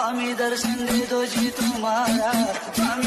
स्वामी दर्शन दे दो जी तुम्हारा। स्वामी